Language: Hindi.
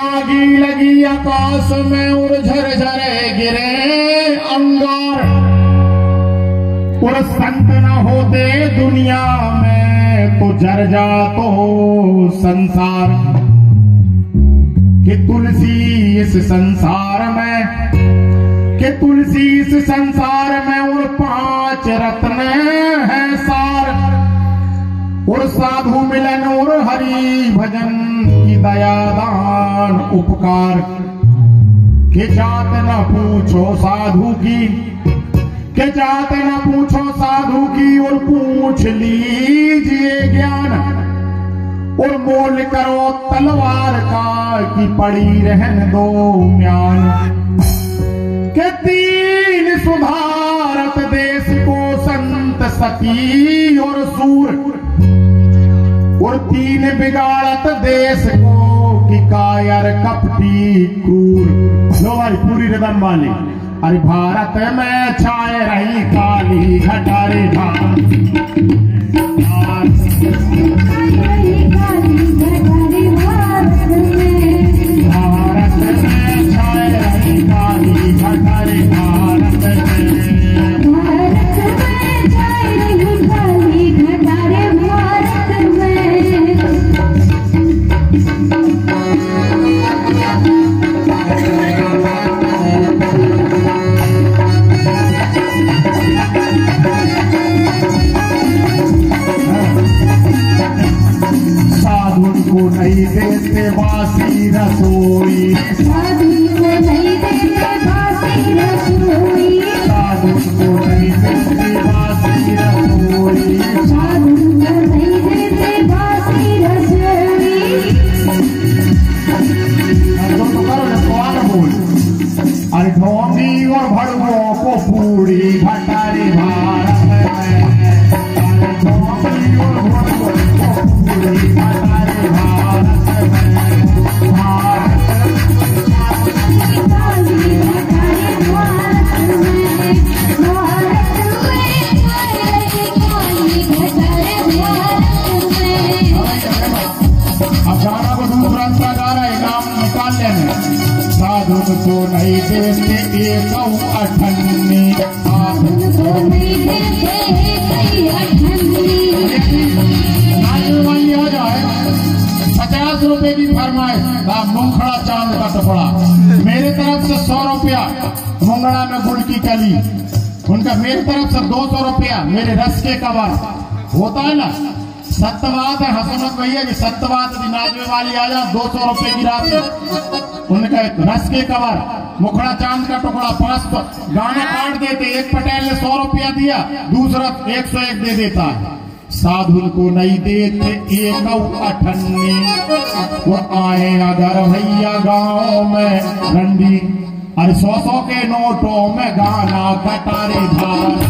आगी लगी आकाश में उड़ झरझरे गिरे अंगार। संत न होते दुनिया में तो जर जा तो संसार। कि तुलसी इस संसार में, कि तुलसी इस संसार में और पाँच रत्न है सार। और साधु मिलन और हरि भजन की दयादान उपकार। के जात न पूछो साधु की, के जात न पूछो साधु की, और पूछ लीजिए ज्ञान। और बोल करो, तलवार का कि पड़ी रहन दो म्यान। के तीन सुधारत देश को संत सती और सूर, और तीन बिगाड़त देश को कि कायर कपटी क्रूर लो भाई पूरी रिदम वाली अरे भारत में छाए रही काली घटारी भारत में छाए रही काली घटारी को नहीं देते वासी दूसरा अंतर गा रहा नाम निकाल साधु को नहीं देते एक अठन्नी। साधु को आज वाली आ जाए, पचास रुपए की फरमाइश ना मूंगखड़ा चाँद का टुकड़ा। मेरे तरफ़ से सौ रुपया, मुंगड़ा में गुड़ की कली। उनका मेरी तरफ़ से दो सौ रुपया, मेरे रस के कवर होता है ना? सत्यवाद है हसनत भैया की सत्यवाद नाचने वाली आ जाए दो सौ रुपए की राशि। उनका रस के कवर, मुखड़ा चाँद का टुकड़ा, पाँच सौ। गाना काट देते, एक पटेल ने सौ रुपया दिया, दूसरा एक सौ एक दे देता है। साधु को नहीं देते एक वो आए अगर भैया गाँव में रंडी। अरे सौ सौ के नोटों में गाना कटारे धार